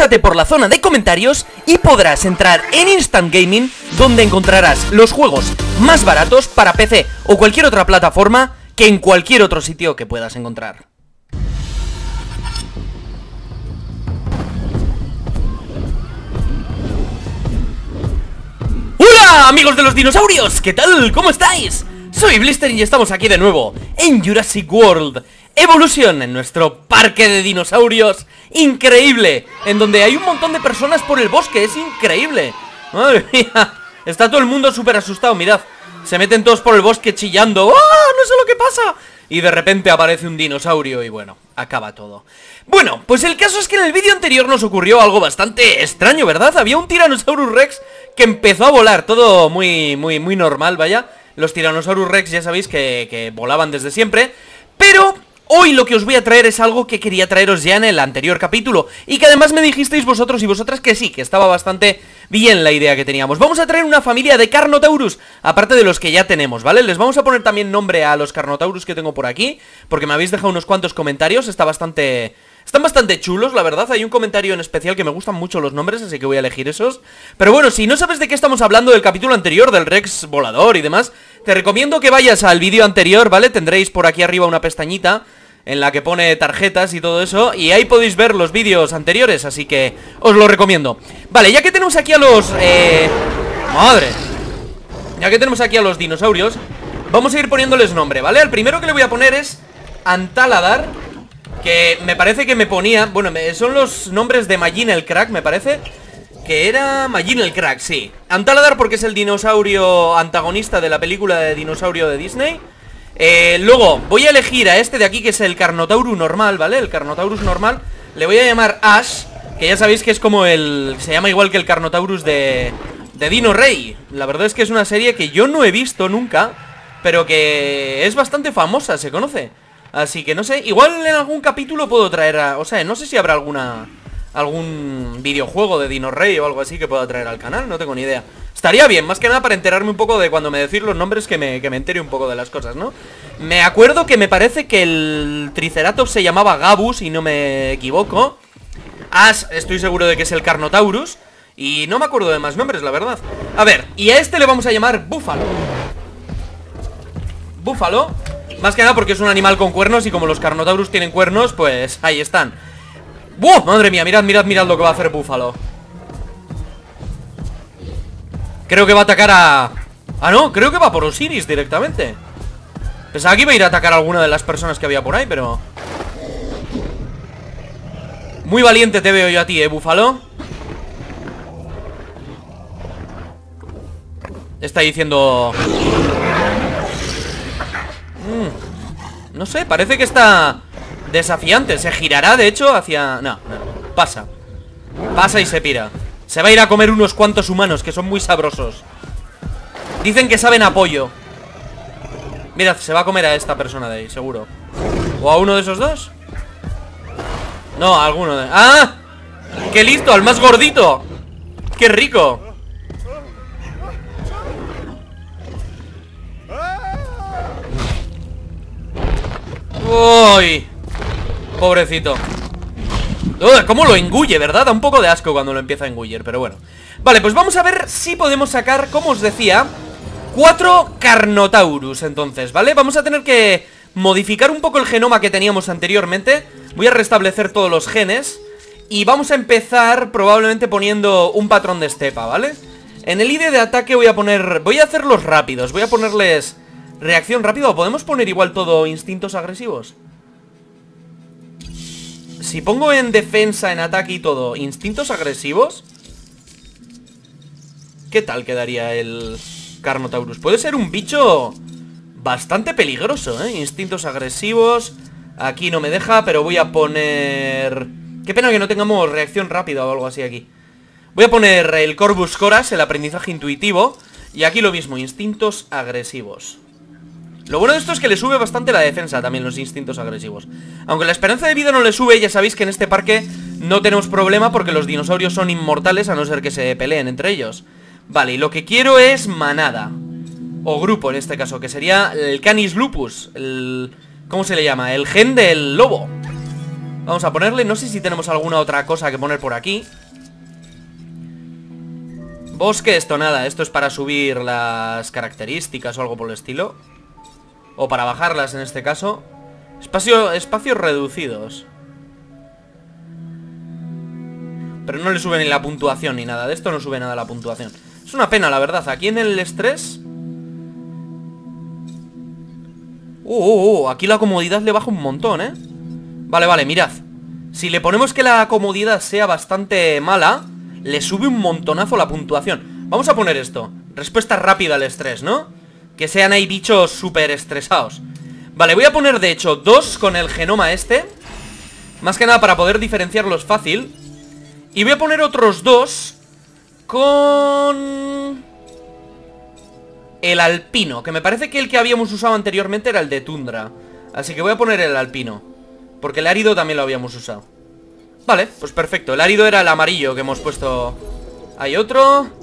Pásate por la zona de comentarios y podrás entrar en Instant Gaming, donde encontrarás los juegos más baratos para PC o cualquier otra plataforma que en cualquier otro sitio que puedas encontrar. ¡Hola, amigos de los dinosaurios! ¿Qué tal? ¿Cómo estáis? Soy Blister y estamos aquí de nuevo en Jurassic World Evolution, en nuestro parque de dinosaurios increíble, en donde hay un montón de personas por el bosque, es increíble. Madre mía, está todo el mundo súper asustado, mirad. Se meten todos por el bosque chillando. ¡Ah! no sé lo que pasa! Y de repente aparece un dinosaurio y bueno, acaba todo. Bueno, pues el caso es que en el vídeo anterior nos ocurrió algo bastante extraño, ¿verdad? Había un Tyrannosaurus Rex que empezó a volar, todo muy, muy, muy normal, vaya. Los Tyrannosaurus Rex ya sabéis que volaban desde siempre, pero Hoy lo que os voy a traer es algo que quería traeros ya en el anterior capítulo Y que además me dijisteis vosotros y vosotras que sí, que estaba bastante bien la idea que teníamos Vamos a traer una familia de Carnotaurus, aparte de los que ya tenemos, ¿vale? Les vamos a poner también nombre a los Carnotaurus que tengo por aquí Porque me habéis dejado unos cuantos comentarios, está bastante... Están bastante chulos, la verdad, hay un comentario en especial que me gustan mucho los nombres, así que voy a elegir esos Pero bueno, si no sabes de qué estamos hablando del capítulo anterior, del Rex volador y demás Te recomiendo que vayas al vídeo anterior, ¿vale? Tendréis por aquí arriba una pestañita en la que pone tarjetas y todo eso Y ahí podéis ver los vídeos anteriores, así que os lo recomiendo Vale, ya que tenemos aquí a los... Eh... ¡Madre! Ya que tenemos aquí a los dinosaurios Vamos a ir poniéndoles nombre, ¿vale? El primero que le voy a poner es Antaladar Que me parece que me ponía... Bueno, son los nombres de Magin el Crack, me parece que era Magin el Crack, sí Antaladar porque es el dinosaurio antagonista de la película de dinosaurio de Disney eh, luego, voy a elegir a este de aquí Que es el Carnotaurus normal, ¿vale? El Carnotaurus normal. Le voy a llamar Ash Que ya sabéis que es como el... Se llama igual que el Carnotaurus de... De Dino Rey. La verdad es que es una serie que yo no he visto nunca Pero que es bastante famosa, se conoce. Así que no sé, igual en algún capítulo puedo traer a... O sea, no sé si habrá alguna... Algún videojuego de Dino Rey o algo así que pueda traer al canal, no tengo ni idea. Estaría bien, más que nada para enterarme un poco de cuando me decís los nombres que me, que me entere un poco de las cosas, ¿no? Me acuerdo que me parece que el Triceratops se llamaba Gabus, y no me equivoco. Ash, estoy seguro de que es el Carnotaurus Y no me acuerdo de más nombres, la verdad. A ver, y a este le vamos a llamar Búfalo. Búfalo Más que nada porque es un animal con cuernos y como los Carnotaurus tienen cuernos, pues ahí están ¡Buah! Madre mía, mirad, mirad, mirad lo que va a hacer Búfalo Creo que va a atacar a... Ah, no, creo que va por Osiris directamente Pensaba que iba a ir a atacar a alguna de las personas que había por ahí, pero... Muy valiente te veo yo a ti, eh, búfalo Está diciendo... Mm, no sé, parece que está desafiante Se girará, de hecho, hacia... No, no, pasa Pasa y se pira se va a ir a comer unos cuantos humanos que son muy sabrosos Dicen que saben apoyo Mirad, se va a comer a esta persona de ahí, seguro ¿O a uno de esos dos? No, a alguno de... ¡Ah! ¡Qué listo! ¡Al más gordito! ¡Qué rico! ¡Uy! Pobrecito ¿Cómo lo engulle, verdad? Da un poco de asco cuando lo empieza a engullir, pero bueno Vale, pues vamos a ver si podemos sacar, como os decía Cuatro Carnotaurus, entonces, ¿vale? Vamos a tener que modificar un poco el genoma que teníamos anteriormente Voy a restablecer todos los genes Y vamos a empezar probablemente poniendo un patrón de estepa, ¿vale? En el ID de ataque voy a poner... Voy a hacerlos rápidos, voy a ponerles reacción rápida ¿O podemos poner igual todo instintos agresivos? Si pongo en defensa, en ataque y todo Instintos agresivos ¿Qué tal quedaría el Carnotaurus? Puede ser un bicho bastante peligroso, ¿eh? Instintos agresivos Aquí no me deja, pero voy a poner... Qué pena que no tengamos reacción rápida o algo así aquí Voy a poner el Corvus Coras, el aprendizaje intuitivo Y aquí lo mismo, instintos agresivos lo bueno de esto es que le sube bastante la defensa también los instintos agresivos. Aunque la esperanza de vida no le sube, ya sabéis que en este parque no tenemos problema porque los dinosaurios son inmortales a no ser que se peleen entre ellos. Vale, y lo que quiero es manada. O grupo en este caso, que sería el Canis lupus. ¿Cómo se le llama? El gen del lobo. Vamos a ponerle, no sé si tenemos alguna otra cosa que poner por aquí. Bosque, esto nada, esto es para subir las características o algo por el estilo O para bajarlas en este caso. Espacio, espacios reducidos. Pero no le sube ni la puntuación ni nada De esto no sube nada la puntuación. Es una pena, la verdad. Aquí en el estrés Uh, uh, uh, aquí la comodidad le baja un montón, ¿eh? Vale, vale, mirad. Si le ponemos que la comodidad sea bastante mala Le sube un montonazo la puntuación. Vamos a poner esto. Respuesta rápida al estrés, ¿no? Que sean ahí bichos súper estresados Vale, voy a poner de hecho dos con el genoma este Más que nada para poder diferenciarlos fácil. Y voy a poner otros dos Con el alpino Que me parece que el que habíamos usado anteriormente era el de tundra. Así que voy a poner el alpino Porque el árido también lo habíamos usado. Vale, pues perfecto El árido era el amarillo que hemos puesto. Hay otro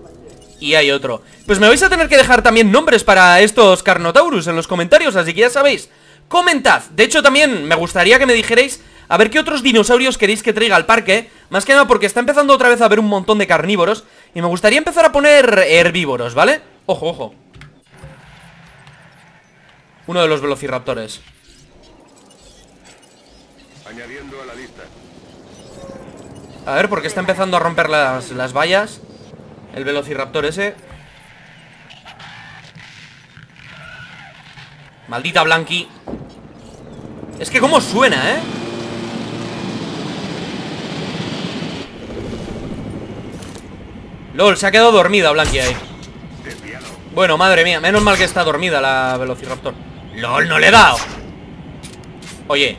Y hay otro Pues me vais a tener que dejar también nombres para estos Carnotaurus en los comentarios Así que ya sabéis Comentad De hecho también me gustaría que me dijerais A ver qué otros dinosaurios queréis que traiga al parque Más que nada porque está empezando otra vez a haber un montón de carnívoros Y me gustaría empezar a poner herbívoros, ¿vale? Ojo, ojo uno de los velociraptores. Añadiendo a la lista. A ver, porque está empezando a romper las, las vallas. El velociraptor ese. Maldita Blanqui. Es que cómo suena, ¿eh? LOL, se ha quedado dormida Blanqui ahí Bueno, madre mía, menos mal que está dormida la Velociraptor LOL, no le he dado Oye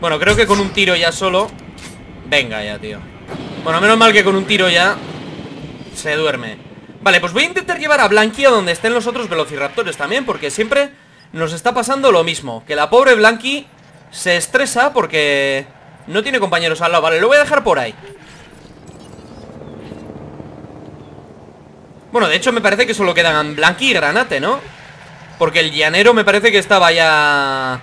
Bueno, creo que con un tiro ya solo Venga ya, tío Bueno, menos mal que con un tiro ya Se duerme Vale, pues voy a intentar llevar a Blanqui a donde estén los otros velociraptores también Porque siempre nos está pasando lo mismo Que la pobre Blanqui se estresa porque no tiene compañeros al lado Vale, lo voy a dejar por ahí Bueno, de hecho me parece que solo quedan Blanqui y Granate, ¿no? Porque el llanero me parece que estaba ya...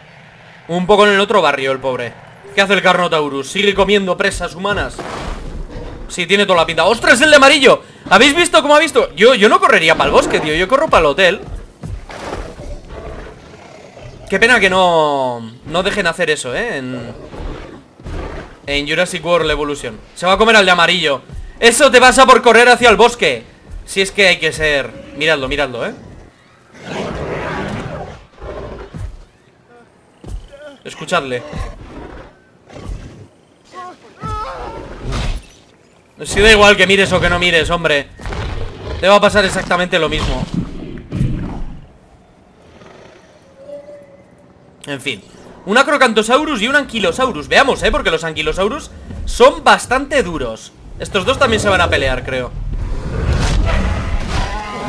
Un poco en el otro barrio, el pobre ¿Qué hace el Carnotaurus? ¿Sigue comiendo presas humanas? Sí, tiene toda la pinta ¡Ostras, el de amarillo! ¿Habéis visto cómo ha visto? Yo, yo no correría para el bosque, tío Yo corro para el hotel Qué pena que no... No dejen hacer eso, ¿eh? En... En Jurassic World Evolution Se va a comer al de amarillo Eso te pasa por correr hacia el bosque si es que hay que ser... Miradlo, miradlo, ¿eh? Escuchadle Si da igual que mires o que no mires, hombre. Te va a pasar exactamente lo mismo. En fin. Un Acrocantosaurus y un Anquilosaurus. Veamos, ¿eh? Porque los Anquilosaurus son bastante duros. Estos dos también se van a pelear, creo.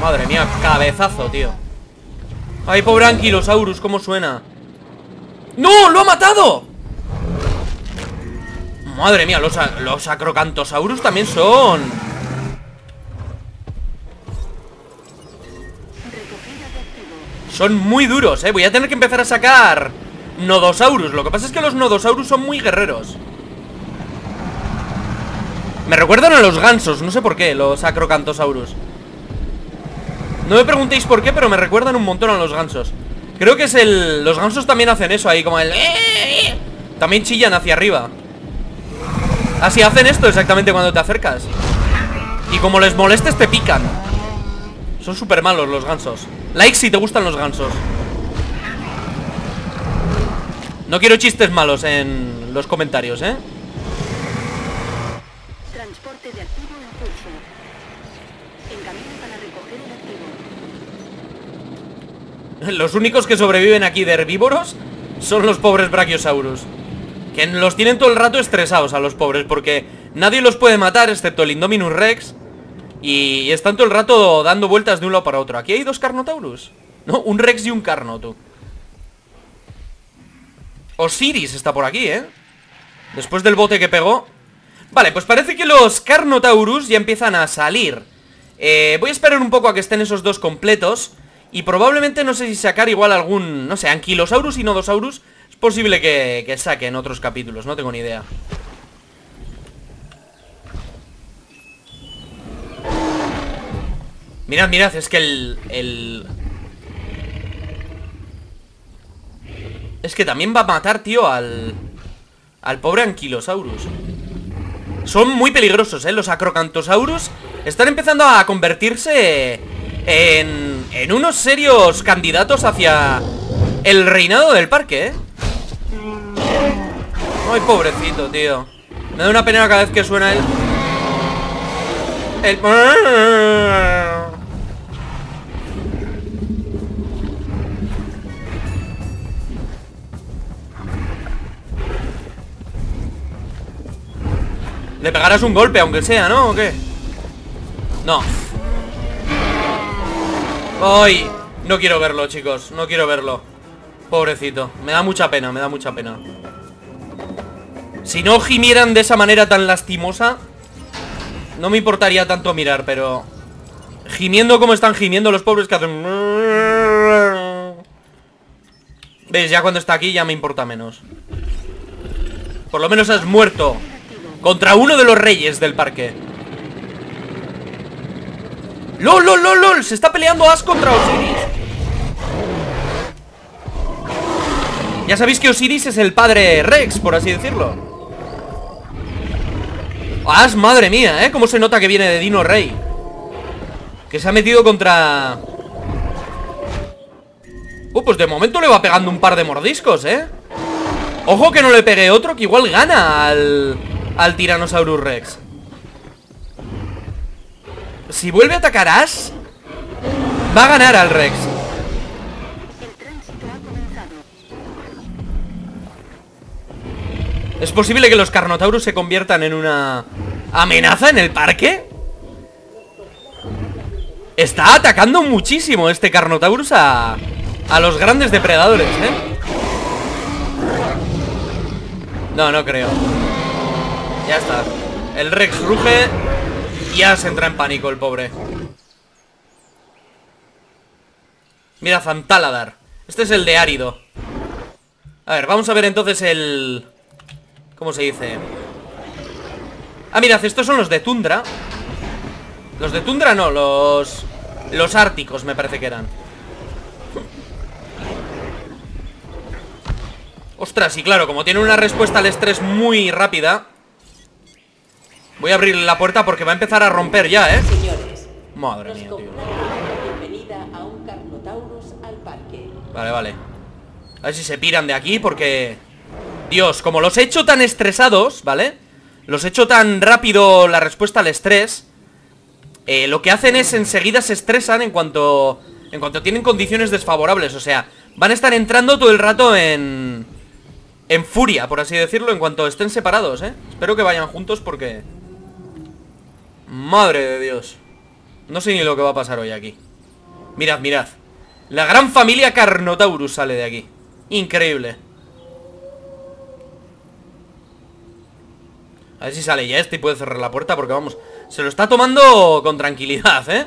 Madre mía, cabezazo, tío. Ay, pobre Anquilosaurus, cómo suena ¡No! ¡Lo ha matado! Madre mía, los, acrocantosaurus también son. Son muy duros, eh. Voy a tener que empezar a sacar Nodosaurus. Lo que pasa es que los Nodosaurus son muy guerreros. Me recuerdan a los gansos No sé por qué, los acrocantosaurus. No me preguntéis por qué, pero me recuerdan un montón a los gansos. Creo que es el... Los gansos también hacen eso ahí, como el... También chillan hacia arriba Así hacen esto exactamente cuando te acercas. Y como les molestes te pican. Son súper malos los gansos. Like si te gustan los gansos. No quiero chistes malos en los comentarios, ¿eh? Los únicos que sobreviven aquí de herbívoros Son los pobres Brachiosaurus Que los tienen todo el rato estresados a los pobres Porque nadie los puede matar excepto el Indominus Rex Y están todo el rato dando vueltas de un lado para otro. Aquí hay dos Carnotaurus No, un Rex y un Carno, tú Osiris está por aquí, ¿eh? Después del bote que pegó. Vale, pues parece que los Carnotaurus ya empiezan a salir. Eh, Voy a esperar un poco a que estén esos dos completos y probablemente no sé si sacar igual algún, no sé, Anquilosaurus y Nodosaurus Es posible que, que saquen otros capítulos, no tengo ni idea. Mirad, mirad, es que el, el... Es que también va a matar, tío, al... Al pobre Anquilosaurus Son muy peligrosos, ¿eh? Los Acrocantosaurus Están empezando a convertirse En... En unos serios candidatos hacia... El reinado del parque, ¿eh? Ay, pobrecito, tío Me da una pena cada vez que suena el... El... Le pegarás un golpe, aunque sea, ¿no? ¿O qué? No ¡Ay! No quiero verlo, chicos No quiero verlo Pobrecito Me da mucha pena, me da mucha pena Si no gimieran de esa manera tan lastimosa No me importaría tanto mirar, pero Gimiendo como están gimiendo los pobres que hacen ¿Ves? Ya cuando está aquí ya me importa menos Por lo menos has muerto contra uno de los reyes del parque ¡Lol, lol, lol, lol! Se está peleando As contra Osiris Ya sabéis que Osiris es el padre Rex, por así decirlo As, madre mía, ¿eh? Cómo se nota que viene de Dino Rey Que se ha metido contra... Uh, pues de momento le va pegando un par de mordiscos, ¿eh? Ojo que no le pegue otro que igual gana al al Tyrannosaurus Rex Si vuelve a atacar Ash Va a ganar al Rex ¿Es posible que los Carnotaurus se conviertan en una amenaza en el parque? Está atacando muchísimo este Carnotaurus a, a los grandes depredadores, ¿eh? No, no creo. Ya está. El Rex ruge ya se entra en pánico el pobre. Mira, Zantaladar Este es el de árido. A ver, vamos a ver entonces el... ¿Cómo se dice? Ah, mirad, estos son los de tundra Los de tundra no, los... Los árticos me parece que eran Ostras, y claro, como tiene una respuesta al estrés muy rápida Voy a abrir la puerta porque va a empezar a romper ya, ¿eh? Madre mía, tío. Vale, vale. A ver si se piran de aquí porque... Dios, como los he hecho tan estresados, ¿vale? Los he hecho tan rápido la respuesta al estrés eh, Lo que hacen es enseguida se estresan en cuanto... En cuanto tienen condiciones desfavorables. O sea, van a estar entrando todo el rato en... En furia, por así decirlo, en cuanto estén separados, ¿eh? Espero que vayan juntos porque... Madre de Dios No sé ni lo que va a pasar hoy aquí. Mirad, mirad. La gran familia Carnotaurus sale de aquí. Increíble A ver si sale ya este y puede cerrar la puerta Porque vamos, se lo está tomando con tranquilidad, ¿eh?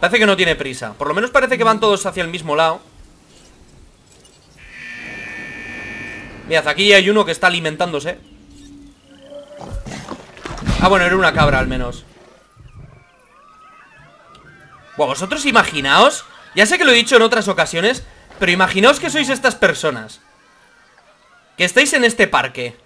Parece que no tiene prisa. Por lo menos parece que van todos hacia el mismo lado. Mirad, aquí hay uno que está alimentándose. Ah, bueno, era una cabra al menos. Vosotros imaginaos Ya sé que lo he dicho en otras ocasiones Pero imaginaos que sois estas personas Que estáis en este parque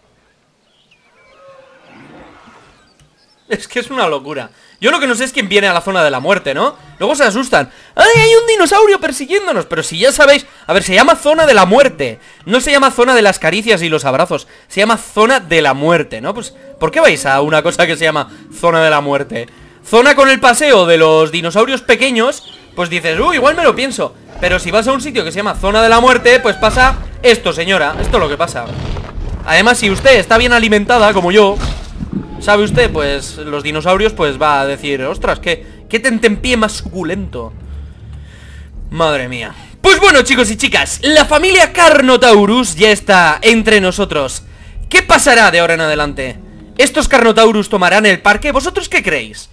Es que es una locura Yo lo que no sé es quién viene a la zona de la muerte, ¿no? Luego se asustan ¡Ay, hay un dinosaurio persiguiéndonos! Pero si ya sabéis... A ver, se llama zona de la muerte No se llama zona de las caricias y los abrazos Se llama zona de la muerte, ¿no? Pues, ¿por qué vais a una cosa que se llama zona de la muerte? Zona con el paseo de los dinosaurios pequeños Pues dices, uy, igual me lo pienso Pero si vas a un sitio que se llama zona de la muerte Pues pasa esto, señora Esto es lo que pasa Además, si usted está bien alimentada, como yo Sabe usted, pues los dinosaurios Pues va a decir, ostras, qué, qué tentempié más suculento Madre mía Pues bueno, chicos y chicas La familia Carnotaurus ya está entre nosotros ¿Qué pasará de ahora en adelante? ¿Estos Carnotaurus tomarán el parque? ¿Vosotros qué creéis?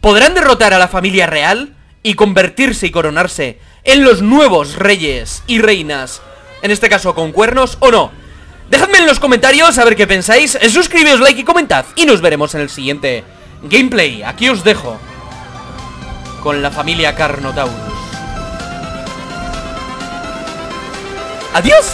¿Podrán derrotar a la familia real y convertirse y coronarse en los nuevos reyes y reinas en este caso con cuernos o no. Dejadme en los comentarios a ver qué pensáis, suscribíos, like y comentad y nos veremos en el siguiente gameplay. Aquí os dejo con la familia Carnotaurus. Adiós.